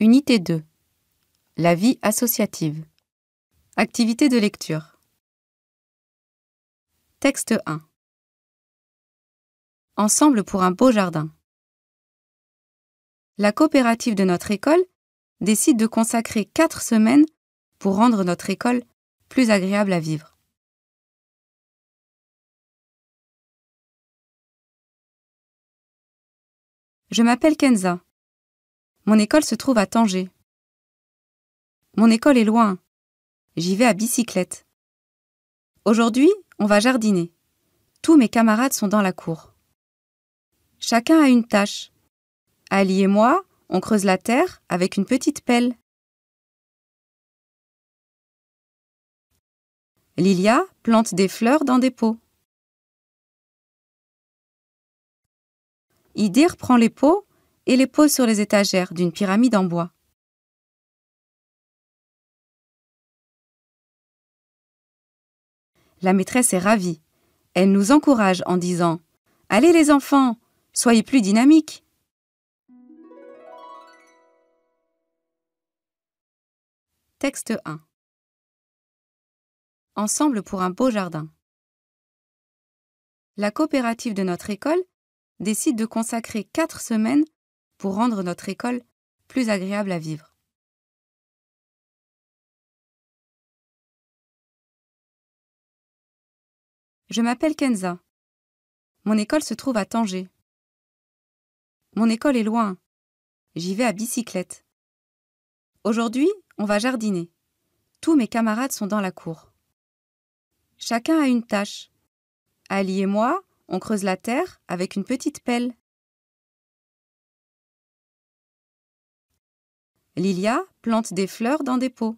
Unité 2. La vie associative. Activité de lecture. Texte 1. Ensemble pour un beau jardin. La coopérative de notre école décide de consacrer quatre semaines pour rendre notre école plus agréable à vivre. Je m'appelle Kenza. Mon école se trouve à Tanger. Mon école est loin. J'y vais à bicyclette. Aujourd'hui, on va jardiner. Tous mes camarades sont dans la cour. Chacun a une tâche. Ali et moi, on creuse la terre avec une petite pelle. Lilia plante des fleurs dans des pots. Idir prend les pots et les pose sur les étagères d'une pyramide en bois. La maîtresse est ravie. Elle nous encourage en disant Allez les enfants, soyez plus dynamiques. Texte 1 Ensemble pour un beau jardin. La coopérative de notre école décide de consacrer quatre semaines pour rendre notre école plus agréable à vivre. Je m'appelle Kenza. Mon école se trouve à Tanger. Mon école est loin. J'y vais à bicyclette. Aujourd'hui, on va jardiner. Tous mes camarades sont dans la cour. Chacun a une tâche. Ali et moi, on creuse la terre avec une petite pelle. Lilia plante des fleurs dans des pots.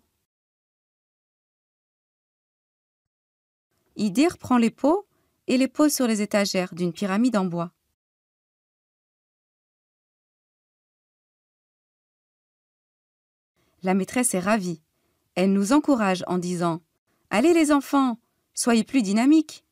Idir prend les pots et les pose sur les étagères d'une pyramide en bois. La maîtresse est ravie. Elle nous encourage en disant Allez les enfants, soyez plus dynamiques.